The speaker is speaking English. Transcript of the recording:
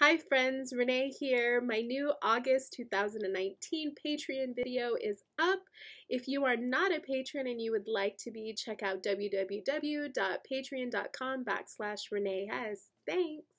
Hi friends, Renee here. My new August 2019 Patreon video is up. If you are not a patron and you would like to be, check out www.patreon.com backslash Renee Thanks.